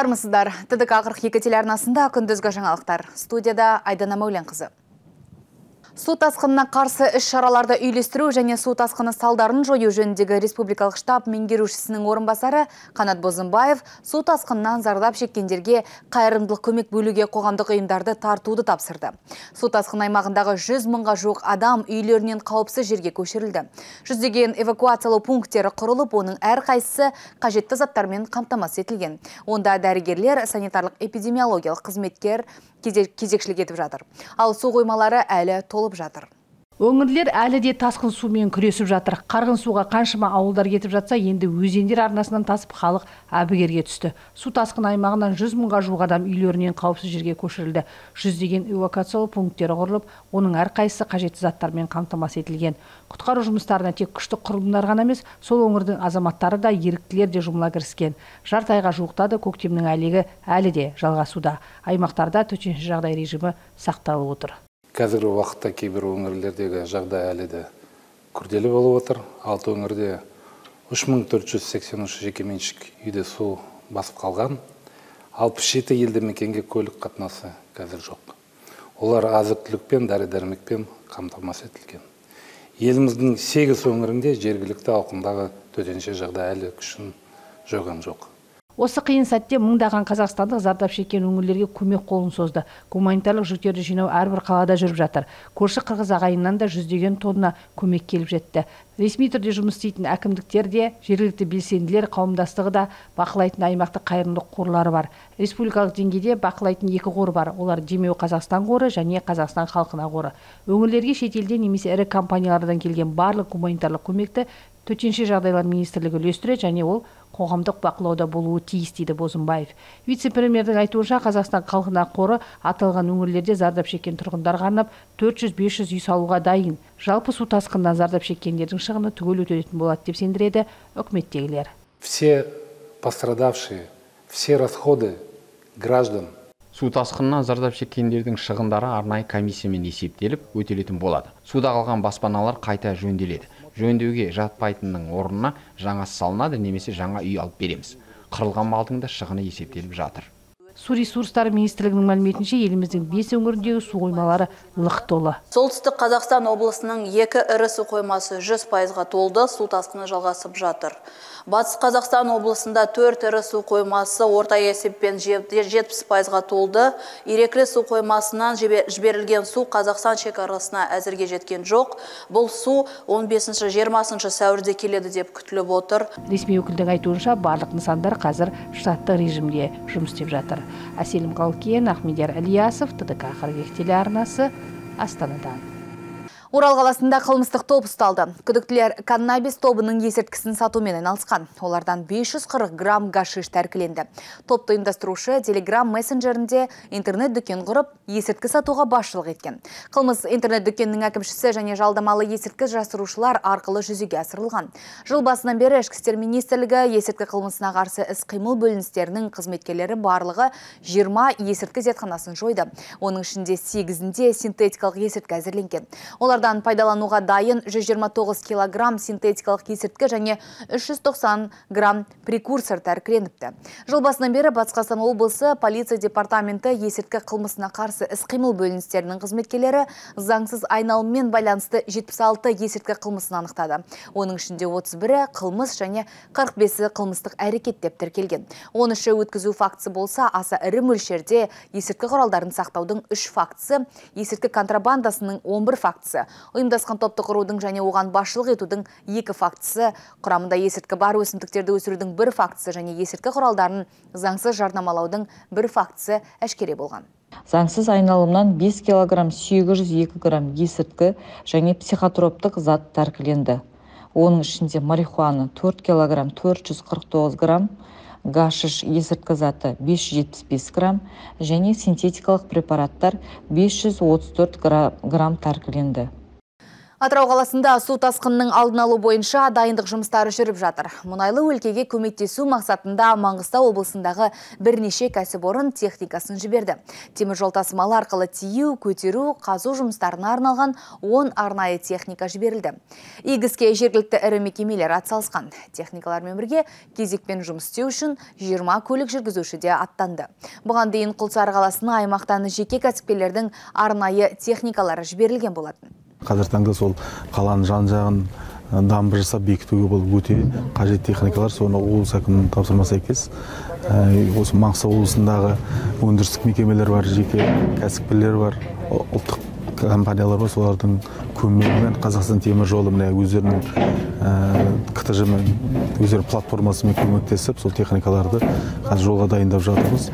армысыздар тдк қырық екі телеарнасында күндізгі жаңалықтар. Студияда айдана мәуленқызы. Су тасқынына қарсы іс шараларды үйлестіру және су тасқыны салдарын жою жөніндегі республикалық штаб меңгерушісінің орынбасары Қанат Бозымбаев су тасқынынан зардап шеккендерге қайырымдылық көмек бөлуге қоғамдық ұйымдарды тартуды тапсырды. Су тасқын аймағындағы 100 мыңға жуық адам үйлерінен қауіпсіз жерге көшірілді. Жүздеген эвакуациялау пункттері құрылып, оның әрқайсысы қажетті заттармен қамтамасыз етілген. Онда дәрігерлер, санитарлық эпидемиологиялық қызметкер кезекшілік етіп жатыр. Ал су қоймалары әлі толып жатыр. Өңірлер әлі де тасқын сумен күресіп жатыр. Қарғын суға қаншама ауылдар кетіп жатса енді өзендер арнасынан тасып халық әбігерге түсті. Су тасқын аймағынан жүз мыңға жуық адам үйлерінен қауіпсіз жерге көшірілді. Жүздеген эвакуациялау пункттері құрылып оның әрқайсысы қажетті заттармен қамтамасыз етілген. Құтқару жұмыстарына тек күштік құрылымдар ғана емес сол өңірдің азаматтары да еріктілер де жұмыла кіріскен. Жарты айға жуықтады көктемнің әлегі әлі де жалғасуда. Аймақтарда төтенше жағдай режимі сақталып отыр. Қазіргі уақытта кейбір өңірлердегі жағдай әлі де күрделі болып отыр. Алты өңірде үш мың төрт жүз сексен үш жекеменшік үйде су басып қалған. Алпыс жеті елді мекенге көлік қатынасы қазір жоқ. Олар азық түлікпен дәрі дәрмекпен қамтамасыз етілген. Еліміздің сегіз өңірінде жергілікті ауқымдағы төтенше жағдай әлі күшін жойған жоқ. Осы қиын сәтте мыңдаған қазақстандық зардап шеккен өңірлерге көмек қолын созды. Гуманитарлық жүктерді жинау әрбір қалада жүріп жатыр. Көрші қырғыз ағайыннан да жүздеген тонна көмек келіп жетті. Ресми түрде жұмыс істейтін әкімдіктер де жергілікті белсенділер қауымдастығы да бақылайтын аймақтық қайырымдылық қорлары бар. Республикалық деңгейде бақылайтын екі қор бар. Олар демеу қазақстан қоры және қазақстан халқына қоры. Өңірлерге шетелден немесе ірі компаниялардан келген барлық гуманитарлық көмекті төтенше жағдайлар министрлігі үлестіреді және ол қоғамдық бақылауда болуы тиіс дейді бозымбаев. Вице премьердің айтуынша қазақстан халқына қоры аталған өңірлерде зардап шеккен тұрғындарға арнап 400-500 үй салуға дайын. Жалпы су тасқынынан зардап шеккендердің шығыны түгел өтелетін болады деп сендіреді үкіметтегілер. Все пострадавшие все расходы граждан. Су тасқынынан зардап шеккендердің шығындары арнайы комиссиямен есептеліп өтелетін болады. Суда қалған баспаналар қайта жөнделеді. Жөндеуге жатпайтынның орнына жаңасы салынады немесе жаңа үй алып береміз. Қырылған малдың да шығыны есептеліп жатыр. Су ресурстары министрлігінің мәліметінше еліміздің бес өңіріндегі су қоймалары лық толы. Солтүстік қазақстан облысының екі ірі су қоймасы жүз пайызға толды су тасқыны жалғасып жатыр. Батыс қазақстан облысында төрт ірі су қоймасы орта есеппен жетпіс пайызға толды. Ирекли су қоймасынан жіберілген су қазақстан шекарасына әзірге жеткен жоқ. Бұл су 15-20 сәуірде келеді деп күтіліп отыр. Ресми өкілдің айтуынша барлық нысандар қазір штаттық режимде жұмыс істеп жатыр. Әселім қалкен ахмедияр ілиясов тдк қырық телеарнасы астанадан Орал қаласында қылмыстық топ ұсталды. Күдіктілер каннабис тобының есірткісін сатумен айналысқан. Олардан 540 грамм гашиш тәркіленді. Топты ұйымдастырушы Telegram мессенджерінде интернет дүкен құрып, есірткі сатуға басшылық еткен. Қылмыс интернет дүкеннің әкімшісі және жалдамалы есірткі жасырушылар арқылы жүзеге асырылған. Жыл басынан бері ішкі істер министрлігі есірткі қылмысына қарсы іс-қимыл бөліністерінің қызметкерлері барлығы 20 есірткі зертханасын жойды. Оның ішінде 8-інде синтетикалық есірткі әзірленген. Олар олардан пайдалануға дайын 129 килограмм синтетикалық кесірткі және 390 грамм прекурсор тәркіленіпті. Жыл басынан бері Батыс облысы полиция департаменті есірткі қылмысына қарсы іс-қимыл бөліністерінің қызметкерлері заңсыз айналыммен байланысты 76 есірткі қылмысын анықтады. Оның ішінде 31-і қылмыс және 45-і қылмыстық әрекет деп тіркелген. 13-і өткізу фактісі болса, аса ірі мөлшерде есірткі құралдарын сақтаудың 3 фактісі, есірткі контрабандасының 11 фактісі, ұйымдасқан топты құрудың және оған басшылық етудің екі фактісі. Құрамында есірткі бар өсімдіктерді өсірудің бір фактісі және есірткі құралдарын заңсыз жарнамалаудың бір фактісі әшкере болған. Заңсыз айналымнан 5 килограмм 802 грамм есірткі және психотроптық зат тәркіленді. Оның ішінде марихуана 4 килограмм 449 грамм гашиш есірткі заты 575 грамм және синтетикалық препараттар 534 грамм тәркіленді. Атырау қаласында су тасқынының алдын алу бойынша дайындық жұмыстары жүріп жатыр. Мұнайлы өлкеге көмектесу мақсатында Маңғыстау облысындағы бірнеше кәсіпорын техникасын жіберді. Темір жол тасымалы арқылы тиеу, көтеру, қазу жұмыстарына арналған 10 арнайы техника жіберілді. Игіске жергілікті ірі мекемелер атсалысқан. Техникалармен бірге кезекпен жұмыс істеу үшін 20 көлік жүргізуші де аттанды. Бұған дейін Құлсары қаласына аймақтан жеке кәсіпкерлердің арнайы техникалары жіберілген болатын қазіргі таңда сол қаланың жан жағын дамбы жасап бекітуге бұл өте қажет техникалар. Соны облыс әкімінің тапсырмасына сәйкес осы маңғыстау облысындағы өндірістік мекемелер бар жеке кәсіпкерлер бар ұлттық компаниялар бар. Солардың көмегімен қазақстан темір жолы міне өздерінің ктж мен өздерінің платформасымен көмектесіп сол техникаларды қазір жолға дайындап жатырмыз.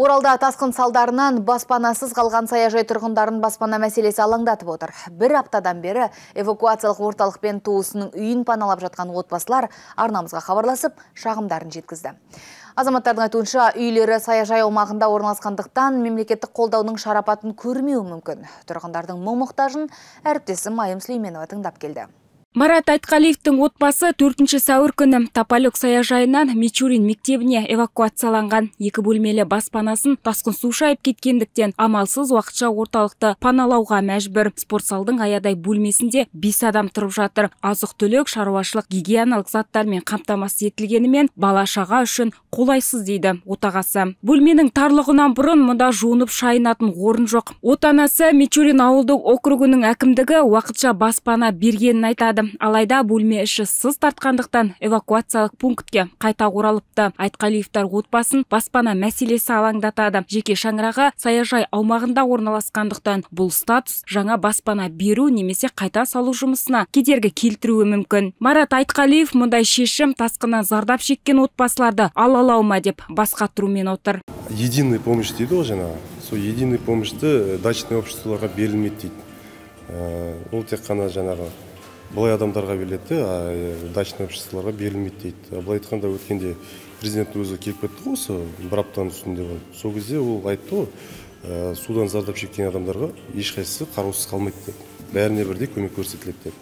Оралда тасқын салдарынан баспанасыз қалған саяжай тұрғындарын баспана мәселесі алаңдатып отыр. Бір аптадан бері эвакуациялық орталықпен туысының үйін паналап жатқан отбасылар арнамызға хабарласып, шағымдарын жеткізді. Азаматтардың айтуынша үйлері саяжай аумағында орналасқандықтан мемлекеттік қолдаудың шарапатын көрмеуі мүмкін. Тұрғындардың мұң мұқтажын әріптесім Айым Сүлейменова тыңдап келді. Марат Айтқалиевтің отбасы 4 сәуір күні Тапалюк саяжайынан Мичурин мектебіне эвакуацияланған. Екі бөлмелі баспанасын тасқын су шайып кеткендіктен амалсыз уақытша орталықты паналауға мәжбүр. Спортсалдың аядай бөлмесінде 5 адам тұрып жатыр. Азық түлік, шаруашылық гигиеналық заттармен қамтамасыз етілгенімен бала шаға үшін қолайсыз дейді отағасы. Бөлменің тарлығынан бұрын мұнда жуынып шайынатын орын жоқ. Отанасы Мичурин ауылдық округінің әкімдігі уақытша баспана бергенін айтады алайда бөлме іші сыз тартқандықтан эвакуациялық пунктке қайта оралыпты. Айтқалиевтар отбасын баспана мәселесі алаңдатады. Жеке шаңырағы саяжай аумағында орналасқандықтан бұл статус жаңа баспана беру немесе қайта салу жұмысына кедергі келтіруі мүмкін. Марат айтқалиев мұндай шешім тасқыннан зардап шеккен отбасыларды алалау ма деп бас қатырумен отыр. Единый помощь дейді ғой жаңағы. Сол единый помощьті дачный обществоларға берілмейді дейді. Ол тек қана жаңағы былай адамдарға беріледі а дачный обществоларға берілмейді дейді. Былай айтқанда өткенде президент өзі келіп кетті ғой осы бір аптаның үстінде сол кезде ол айтты ғой судан зардап шеккен адамдарға ешқайсысы қараусыз қалмайды деп. Бәріне бірдей көмек көрсетіледі деп.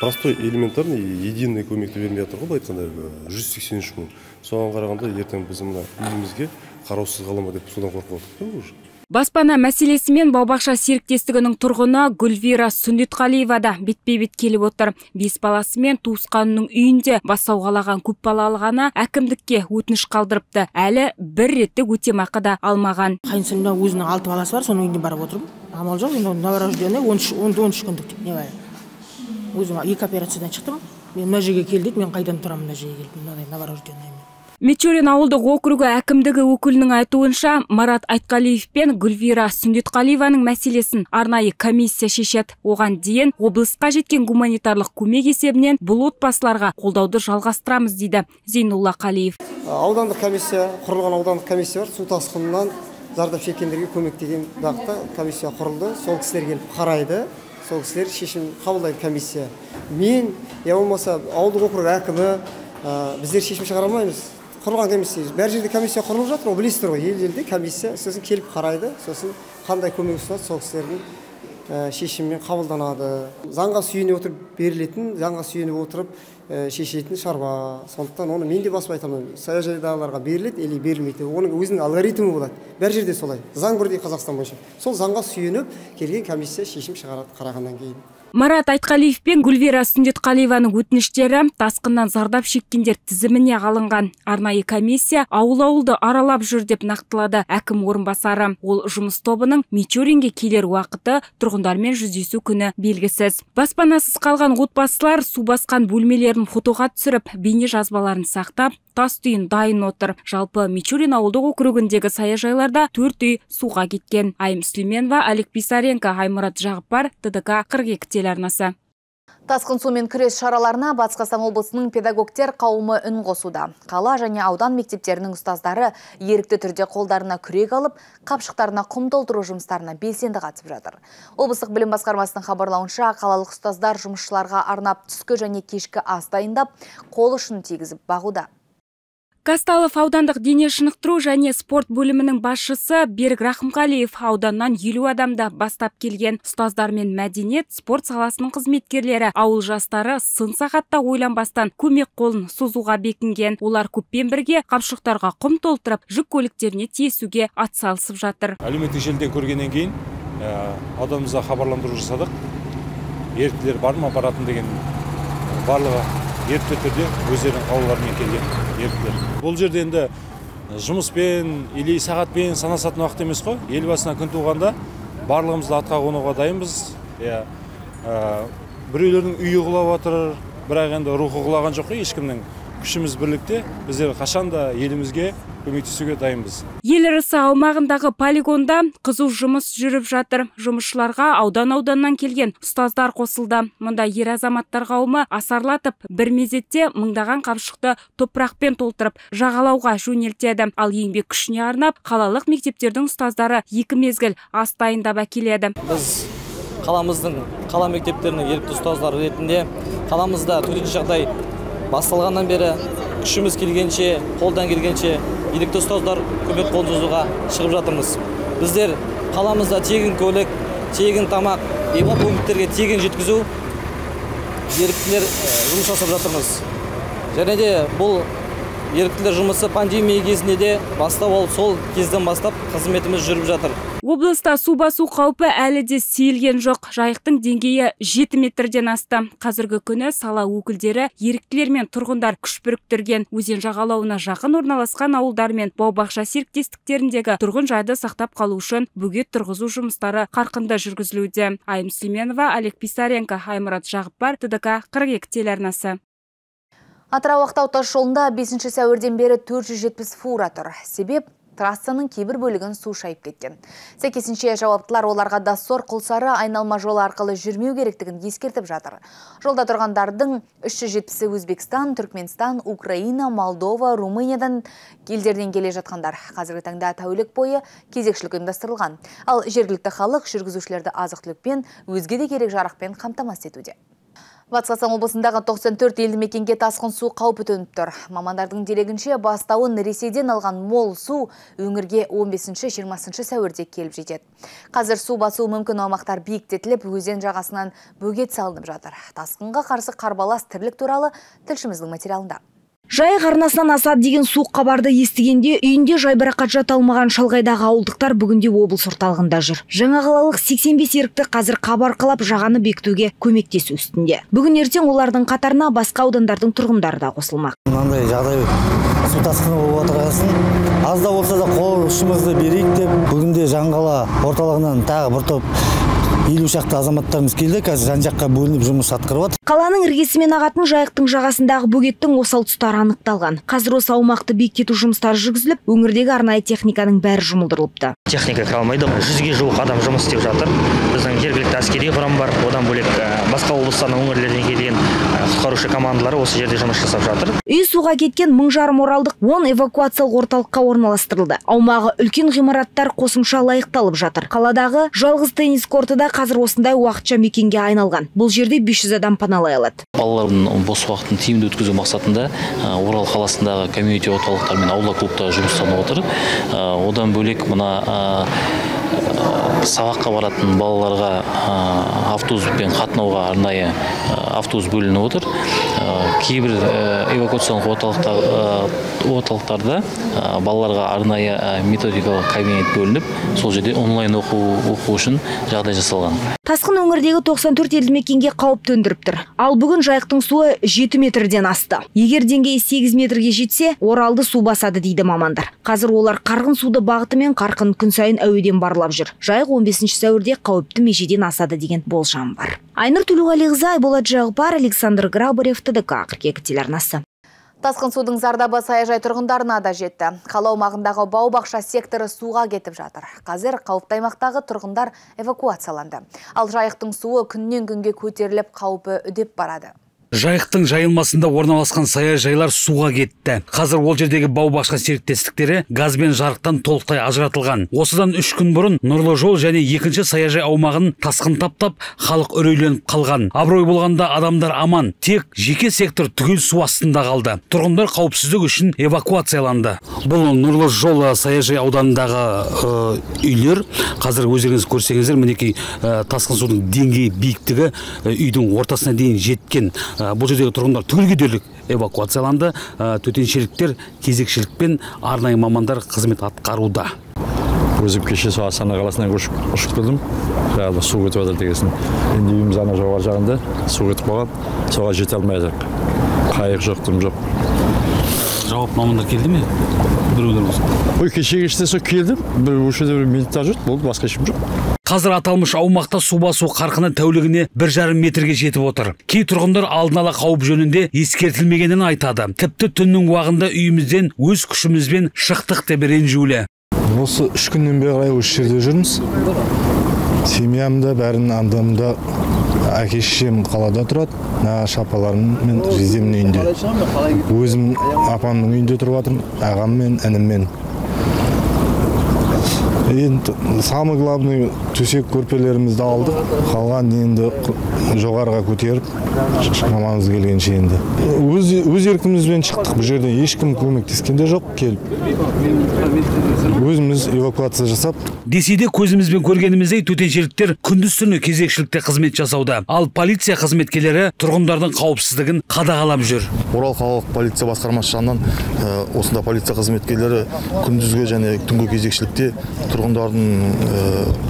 Простой элементарный единый көмекті бермей жатыр ғой былай айтқанда жүз сексен үш мың. Соған қарағанда ертең біз мына үйімізге қараусыз қала ма деп содан қорқып отырмық та уже. Баспана мәселесімен баубақша серіктестігінің тұрғыны Гүлвира Сүндетқалиева да бетпе-бет келіп отыр. Бес баласымен туысқанының үйінде бас сауғалаған көпбалалы ғана әкімдікке өтініш қалдырыпты. Әлі бір ретте өтемақы да алмаған. Қайынсымда өзінің алты баласы бар, соның үйіне барып отырмын. Амал жоқ, енді новорожденный 13 күндік небәрі. Өзім екі операциядан шықтым. Мен мына жерге кел дейді, мен қайдан тұрамын мына жерге келдім, мынадай новорожденный Мичурин ауылдық округі әкімдігі өкілінің айтуынша Марат Айтқалиев пен Гүлвира Сүндетқалиеваның мәселесін арнайы комиссия шешеді. Оған дейін облысқа жеткен гуманитарлық көмек есебінен бұл отбасыларға қолдауды жалғастырамыз дейді Зейнулла Қалиев. Аудандық комиссия, құрылған аудандық комиссия бар, су тасқынынан зардап шеккендерге көмек деген бағытта комиссия құрылды. Сол кісілер келіп қарайды, сол кісілер шешім қабылдайды комиссия. Мен, я болмаса ауылдық округ әкімі біздер шешім шығара алмаймыз құрылған комиссия. Бәр жерде комиссия құрылып жатыр ғой білесіздер ғой ел елде комиссия. Сосын келіп қарайды сосын қандай көмек ұсынады сол кісілердің шешімімен қабылданады. Заңға сүйене отырып берілетін заңға сүйеніп отырып шешетін шаруа. Сондықтан оны мен де басып айта алмаймын. Саяжайдағыларға беріледі или берілмейді. Оның өзінің алгоритмі болады. Бәр жерде солай. Заң бірдей қазақстан бойынша. Сол заңға сүйеніп келген комиссия шешім шығарады қарағаннан кейін. Марат Айтқалиев пен Гүлвира Сүндетқалиеваның өтініштері тасқыннан зардап шеккендер тізіміне алынған. Арнайы комиссия ауыл-ауылды аралап жүр деп нақтылады әкім орынбасары. Ол жұмыс тобының Мичуринге келер уақыты тұрғындармен жүздесу күні белгісіз. Баспанасыз қалған отбасылар су басқан бөлмелерін фотоға түсіріп, бейне жазбаларын сақтап, тас түйін дайын отыр. Жалпы Мичурин ауылдық округіндегі саяжайларда төрт үй суға кеткен. Айым Сүлейменова, Олег Писаренко, Аймұрат Жағыпар, ТДК 42 телеарнасы. Тасқын сумен күрес шараларына Батыс Қазақстан облысының педагогтер қауымы үн қосуда. Қала және аудан мектептерінің ұстаздары ерікті түрде қолдарына күрек алып, қапшықтарына құм толтыру жұмыстарына белсенді қатысып жатыр. Облыстық білім басқармасының хабарлауынша қалалық ұстаздар жұмысшыларға арнап түскі және кешкі ас дайындап, қол ұшын тигізіп бағуда. Казталов аудандық дене шынықтыру және спорт бөлімінің басшысы Берік Рахымқалиев ауданнан елу адамда бастап келген. Ұстаздар мен мәдениет спорт саласының қызметкерлері ауыл жастары сын сағатта ойланбастан көмек қолын созуға бекінген. Олар көппен бірге қапшықтарға құм толтырып жүк көліктеріне тиесуге атсалысып жатыр. Әлеуметтік желіден көргеннен кейін ауданымызға хабарландыру жасадық. Еріктілер бар ма баратын деген барлығы ерікті түрде өздерінің қалауларымен келген еріктілер. Бұл жерде енді жұмыспен или сағатпен санасатын уақыт емес қой? Елбасына күн туғанда барлығымыз да атқа қонуға дайынбыз. Иә біреулердің үйі құлап жатыр бірақ енді рухы құлаған жоқ қой ешкімнің. Күшіміз бірлікте. Біздер қашанда елімізге көмектесуге дайынбыз. Ел ырысы аумағындағы полигонда қызу жұмыс жүріп жатыр. Жұмысшыларға аудан ауданнан келген ұстаздар қосылды. Мұнда ер азаматтар қауымы асарлатып бір мезетте мыңдаған қапшықты топырақпен толтырып жағалауға жөнелтеді. Ал еңбек күшіне арнап қалалық мектептердің ұстаздары екі мезгіл ас дайындап әкеледі. Біз қаламыздың қала мектептерінің ерікті ұстаздары ретінде қаламызда төтенше жағдай басталғаннан бері күшіміз келгенше қолдан келгенше ерікті ұстаздар көмек қолын созуға шығып жатырмыз. Біздер қаламызда тегін көлік тегін тамақ эва пункттерге тегін жеткізу еріктілер жұмыс жасап жатырмыз. Және де бұл еріктілер жұмысы пандемия кезінде де бастау алып сол кезден бастап қызметіміз жүріп жатыр. Облыста су басу қаупі әлі де сейілген жоқ. Жайықтың деңгейі жеті метрден асты. Қазіргі күні сала өкілдері еріктілер мен тұрғындар күш біріктірген. Өзен жағалауына жақын орналасқан ауылдар мен бау бақша серіктестіктеріндегі тұрғын жайды сақтап қалу үшін бөгет тұрғызу жұмыстары қарқынды жүргізілуде. Айым сүлейменова олег писаренко аймұрат жағыппар тдк қырық екі телеарнасы. Атырау Ақтау тас жолында 5 сәуірден бері 470 фура тұр. Себеп трассаның кейбір бөлігін су шайып кеткен. Сәйкесінше жауаптылар оларға дасор құлсары айналма жолы арқылы жүрмеу керектігін ескертіп жатыр. Жолда тұрғандардың 370-і Өзбекстан, Түркменстан, Украина, Молдова, Румыниядан елдерден келе жатқандар. Қазіргі таңда тәулік бойы кезекшілік ұйымдастырылған. Ал жергілікті халық жүргізушілерді азық түлікпен, өзге де керек жарақпен қамтамасыз етуде. Батыс Қазақстан облысындағы 94 елді мекенге тасқын су қаупі төніп тұр. Мамандардың дерегінше бастауын Ресейден алған мол су өңірге 15-20 сәуірде келіп жетеді. Қазір су басу мүмкін аумақтар биіктетіліп, өзен жағасынан бөгет салынып жатыр. Тасқынға қарсы қарбалас тірлік туралы тілшіміздің материалында. Жайық арнасынан асады деген суық хабарды естігенде үйінде жайбарақат жата алмаған шалғайдағы ауылдықтар бүгінде облыс орталығында жүр. Жаңа қалалық 85 ерікті қазір хабар қалап жағаны бекітуге көмектесу үстінде. Бүгін ертең олардың қатарына басқа аудандардың тұрғындары да қосылмақ. Жағдай тасқыны болып отырғасын. Аз да болса да қол ұшымызды берейік деп бүгінде жаңғала орталығынан тағы бір топ елу шақты азаматтарымыз келді. Қазір жан жаққа бөлініп жұмыс атқарып жатыр қаланың іргесімен ағатын жайықтың жағасындағы бөгеттің осал тұстары анықталған. Қазір осы аумақты биіктету жұмыстары жүргізіліп өңірдегі арнайы техниканың бәрі жұмылдырылыпты. Техника кіре алмайды. Жүзге жуық адам жұмыс істеп жатыр. Біздің жергілікті әскери құрам бар одан бөлек басқа облыстардан өңірлерден келген құтқарушы командалары осы жерде жұмыс жасап жатыр. Үй суға кеткен мың жарым оралдық он эвакуациялық орталыққа орналастырылды. Аумағы үлкен ғимараттар қосымша лайықталып жатыр. Қаладағы жалғыз теннис корты да қазір осындай уақытша мекенге айналған. Бұл жерде 500 адам паналай алады. Балалардың бос уақытын тиімді өткізу мақсатында орал қаласындағы комьюнити орталықтар мен аула клубтар жұмыстанып отыр одан бөлек мына сабаққа баратын балаларға автобуспен қатынауға арнайы автобус бөлініп отыр. Кейбір эвакуациялық орталықтарда балаларға арнайы методикалық кабинет бөлініп сол жерде онлайн оқу оқу үшін жағдай жасалған. Тасқын өңірдегі 94 елді мекенге қауіп төндіріп тұр. Ал бүгін жайықтың суы 7 метрден асты. Егер деңгейі 8 метрге жетсе оралды су басады дейді мамандар. Қазір олар қарғын суды бағытымен қарқын күн сайын әуеден барлап жүр. Жайық 15 сәуірде қауіпті межеден асады деген болжам бар айнұр төлеуғалиқызы айболат жағыпар александр грабарев тдк қырық екі телеарнасы Тасқын судың зардабы саяжай тұрғындарына да жетті. Қала аумағындағы бау-бақша секторы суға кетіп жатыр. Қазір қауіпті аймақтағы тұрғындар эвакуацияланды. Ал жайықтың суы күннен күнге көтеріліп қаупі үдеп барады. Жайықтың жайылмасында орналасқан саяжайлар суға кетті. Қазір ол жердегі бау бақша серіктестіктері газ бен жарықтан толықтай ажыратылған. Осыдан үш күн бұрын нұрлы жол және екінші саяжай аумағын тасқын таптап халық үрейленіп қалған. Абырой болғанда адамдар аман тек жеке сектор түгел су астында қалды. Тұрғындар қауіпсіздік үшін эвакуацияланды. Бұл нұрлы жол саяжай ауданындағы э, үйлер. Қазір өздеріңіз көрсеңіздер мінекей э, тасқын судың деңгейі биіктігі э, үйдің ортасына дейін жеткен бұл жердегі тұрғындар түгелге дерлік эвакуацияланды. Э, төтеншеліктер кезекшілікпен арнайы мамандар қызмет атқаруда. Өзім кеше сол астана қаласынан ұшып, ұшып келдім. Жаңағы су кетіп жатыр дегесін. Енді үйіміз ана жоғары жағында су кетіп қалған. Соған жете алмай жатырмық қайық жоқ дым жоқ. Жауап мамандар келді ме? Біреулер болсын ой кеше кеште сол келдім. Бір осы жерде бір минутта жүрді болды басқа ешкім жоқ. Қазір аталмыш аумақта су басу қарқыны тәулігіне бір жарым метрге жетіп отыр. Кей тұрғындар алдын ала қауіп жөнінде ескертілмегенін айтады. Тіпті түннің уағында үйімізден өз күшімізбен шықтық деп ренжулі осы үш күннен бері қарай осы жерде жүрміз. Семьямда бәрін андамда әке шешем қалада тұрады. Нағашы апаларым мен жездемнің үйінде. Өзім апамның үйінде тұрып жатырмын ағам мен ініммен енді самый главный төсек көрпелерімізді алдық. Қалған енді жоғарыға көтеріп шамамыз келгенше енді. Өз, өз еркімізбен шықтық. Бұл жерде ешкім көмектескен де жоқ келіп. Өзіміз эвакуация жасап. Десе де көзімізбен көргеніміздей төтеншеліктер күндіз түні кезекшілікте қызмет жасауда. Ал полиция қызметкерлері тұрғындардың қауіпсіздігін қадағалап жүр. Орал қалалық полиция басқармасы жанынан э, осында полиция қызметкерлері күндізгі және түнгі кезекшілікте тұрғындардың э,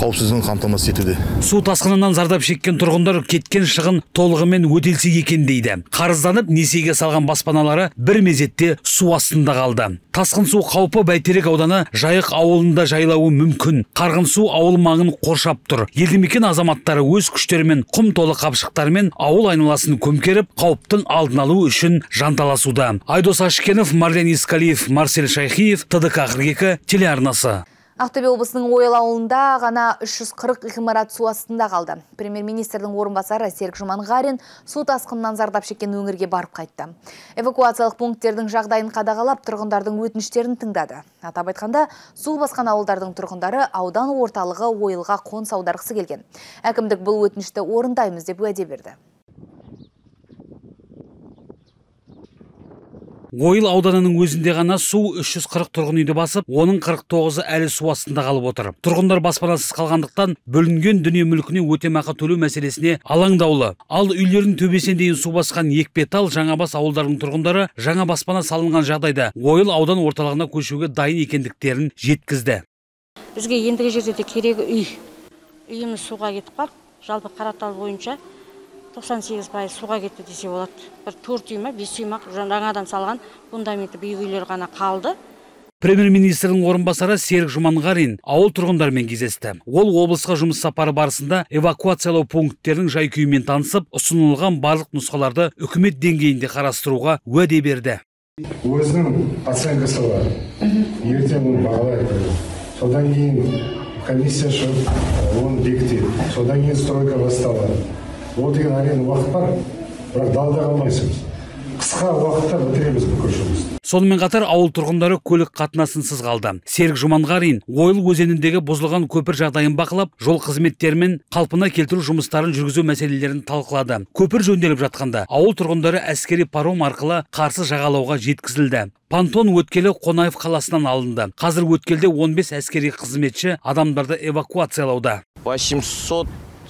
қауіпсіздігін қамтамасыз етуде. Су тасқынынан зардап шеккен тұрғындар кеткен шығын толығымен өтелсе екен дейді. Қарызданып несиеге салған баспаналары бір мезетте су астында қалды. Тасқын су қаупі бәйтерек ауданы жайық ауылында жайлауы мүмкін. Қарғын су ауыл маңын қоршап тұр. Елді мекен азаматтары өз күштерімен құм толы қапшықтармен ауыл айналасын көмкеріп қауіптің алдын алу үшін жанталасуда. Айдос ашкенов марлен искалиев марсель шайхиев тдк қырық екі телеарнасы. Ақтөбе облысының Ойыл ауылында ғана 340 ғимарат су астында қалды. Премьер-министрдің орынбасары Серік Жұманғарин су тасқынынан зардап шеккен өңірге барып қайтты. Эвакуациялық пункттердің жағдайын қадағалап, тұрғындардың өтініштерін тыңдады. Атап айтқанда, су басқан ауылдардың тұрғындары аудан орталығы Ойылға қоныс аударғысы келген. Әкімдік бұл өтінішті орындаймыз деп уәде берді. Ойыл ауданының өзінде ғана су 340 тұрғын үйді басып оның 49-ы әлі су астында қалып отыр. Тұрғындар баспанасыз қалғандықтан бөлінген дүние мүлкіне өтемақы төлеу мәселесіне алаңдаулы. Ал үйлердің төбесіне дейін су басқан екпетал жаңабас ауылдарының тұрғындары жаңа баспана салынған жағдайда ойыл аудан орталығына көшуге дайын екендіктерін жеткізді. Бізге ендігі жерде де керегі үй. Үйіміз суға кетіп қалды жалпы қаратал бойынша 98 пайыз суға кетті десе болады. Бір төрт үй ма бес үй ма жаңадан салған фундаменті биік үйлер ғана қалды. Премьер министрдің орынбасары серік жұманғарин ауыл тұрғындарымен кездесті. Ол облысқа жұмыс сапары барысында эвакуациялау пункттерінің жай күйімен танысып ұсынылған барлық нұсқаларды үкімет деңгейінде қарастыруға уәде берді. Өзінің оценкасы бар. Ертең оны бағалайды. Содан кейін комиссия шығып оны бекітеді. Содан кейін стройка басталады. Ол деген әрине уақыт бар бірақ далада қалмайсыз қысқа уақытта бітіреміз бүкіл жұмысты сонымен қатар ауыл тұрғындары көлік қатынасынсыз қалды серік жұманғарин ойыл өзеніндегі бұзылған көпір жағдайын бақылап жол қызметтерімен қалпына келтіру жұмыстарын жүргізу мәселелерін талқылады. Көпір жөнделіп жатқанда ауыл тұрғындары әскери паром арқылы қарсы жағалауға жеткізілді. Пантон өткелі қонаев қаласынан алынды. Қазір өткелде 15 әскери қызметші адамдарды эвакуациялауда.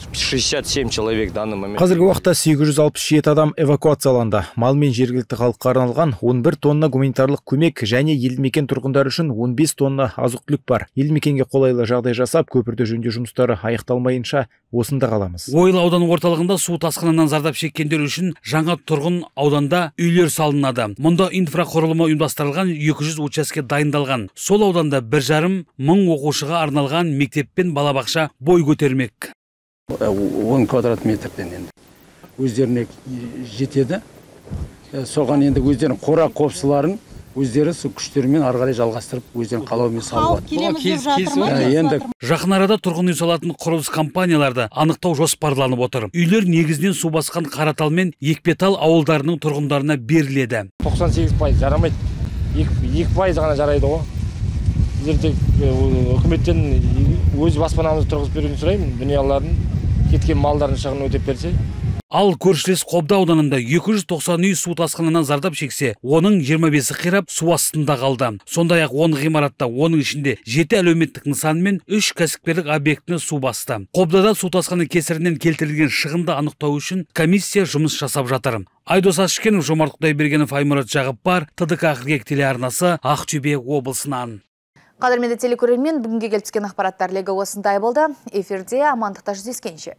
867 человек в данный момент. Қазіргі уақытта 867 адам эвакуацияланды. Мал мен жергілікті халыққа арналған 11 тонна гуманитарлық көмек және елді мекен тұрғындары үшін 15 тонна азық-түлік бар. Елді мекенге қолайлы жағдай жасап, көпірді жөндеу жұмыстары аяқталмайынша осында қаламыз. ойыл ауданы орталығында су тасқынынан зардап шеккендер үшін жаңа тұрғын ауданда үйлер салынады мұнда инфрақұрылымы ұйымдастырылған 200 учаске дайындалған сол ауданда бір жарым мың оқушыға арналған мектеп пен балабақша бой көтермек он квадрат метрден енді. Өздеріне жетеді. Э, соған енді өздерінің қора қопсыларын өздері сол күштерімен ары қарай жалғастырып өздерінің қалауымен салып келеміз деп жатыр ма? енді жақын арада тұрғын үй салатын құрылыс компанияларды анықтау жоспарланып отыр. Үйлер негізінен су басқан қаратал мен екпетал ауылдарының тұрғындарына беріледі. Тоқсан сегіз пайыз жарамайды. Екі пайыз ғана жарайды ғой. Сіздер тек үкіметтен өз баспанамызды тұрғызып беруін сұраймын дүнияларын. Кеткен малдардың шығынын өтеп берсе? Ал көршілес қобда ауданында 290 үй су тасқынынан зардап шексе оның 25-і қирап су астында қалды. Сондай ақ он ғимаратта оның ішінде жеті әлеуметтік нысан мен үш кәсіпкерлік объектіні су басты. Қобдада су тасқыны кесірінен келтірілген шығынды анықтау үшін комиссия жұмыс жасап жатыр. Айдос ашкенов жомарт құдайбергенов аймұрат жағыппар тдк қыркүйек телеарнасы ақтөбе облысынан. Қадірменді телекөрермен бүгінге келіп түскен ақпараттар легі осындай болды. Эфирде амандықта жүздескенше.